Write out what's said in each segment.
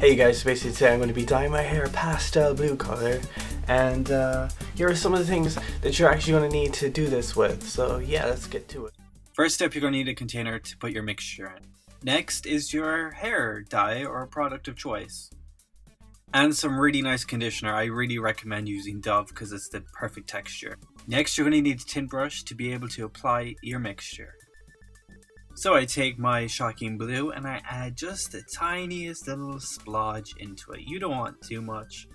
Hey guys, basically today I'm going to be dyeing my hair pastel blue color and uh, here are some of the things that you're actually going to need to do this with. So yeah, let's get to it. First step, you're going to need a container to put your mixture in. Next is your hair dye or product of choice. And some really nice conditioner. I really recommend using Dove because it's the perfect texture. Next, you're going to need a tint brush to be able to apply your mixture. So I take my shocking blue and I add just the tiniest little splodge into it. You don't want too much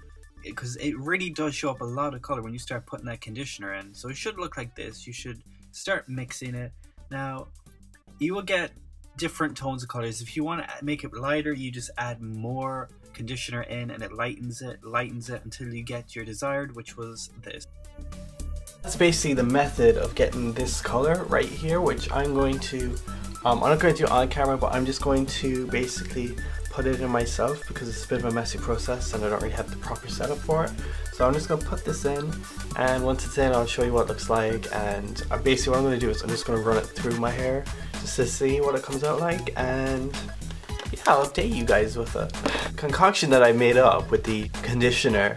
because it really does show up a lot of color when you start putting that conditioner in. So it should look like this. You should start mixing it. Now, you will get different tones of colors. If you want to make it lighter, you just add more conditioner in and it lightens it, lightens it until you get your desired, which was this. That's basically the method of getting this color right here, which I'm going to um, I'm not going to do it on camera, but I'm just going to basically put it in myself because it's a bit of a messy process and I don't really have the proper setup for it. So I'm just going to put this in and once it's in I'll show you what it looks like. And uh, basically what I'm going to do is I'm just going to run it through my hair just to see what it comes out like and yeah I'll update you guys with a concoction that I made up with the conditioner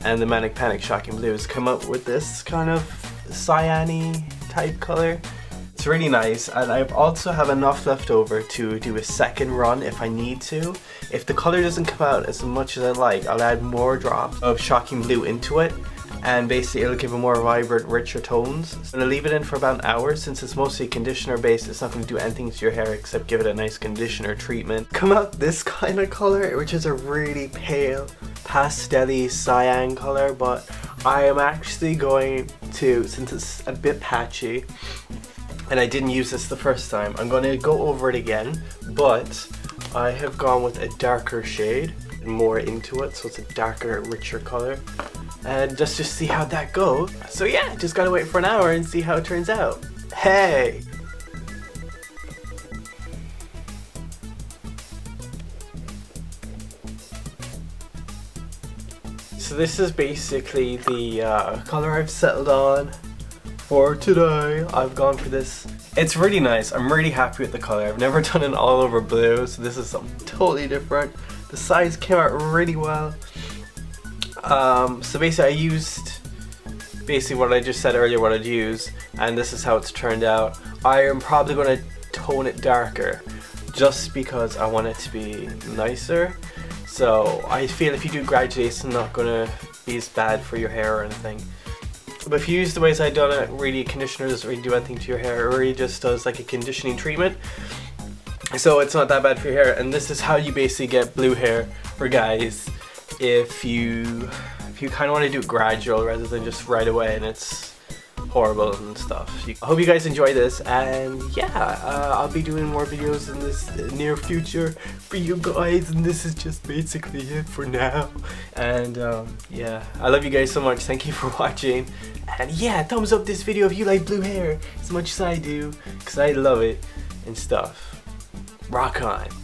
and the Manic Panic Shocking Blues come up with this kind of cyan type color it's really nice and I also have enough left over to do a second run if I need to. If the color doesn't come out as much as I like, I'll add more drops of Shocking Blue into it and basically it'll give a more vibrant, richer tones. I'm gonna leave it in for about an hour since it's mostly conditioner based, it's not gonna do anything to your hair except give it a nice conditioner treatment. Come out this kind of color, which is a really pale, pastel cyan color, but I am actually going to, since it's a bit patchy, and I didn't use this the first time. I'm to go over it again, but I have gone with a darker shade, and more into it, so it's a darker, richer color. And just to see how that goes. So yeah, just gotta wait for an hour and see how it turns out. Hey! So this is basically the uh, color I've settled on for today. I've gone for this. It's really nice. I'm really happy with the color. I've never done an all over blue, so this is something totally different. The size came out really well. Um, so basically I used basically what I just said earlier what I'd use and this is how it's turned out. I am probably going to tone it darker just because I want it to be nicer. So I feel if you do gradually it's not going to be as bad for your hair or anything. But if you use the ways I've done it, really conditioner doesn't really do anything to your hair. It really just does like a conditioning treatment. So it's not that bad for your hair. And this is how you basically get blue hair for guys if you if you kind of want to do it gradual rather than just right away and it's horrible and stuff. I hope you guys enjoy this and yeah, uh, I'll be doing more videos in this near future for you guys and this is just basically it for now. And um, yeah, I love you guys so much. Thank you for watching. And yeah, thumbs up this video if you like blue hair as much as I do because I love it and stuff. Rock on.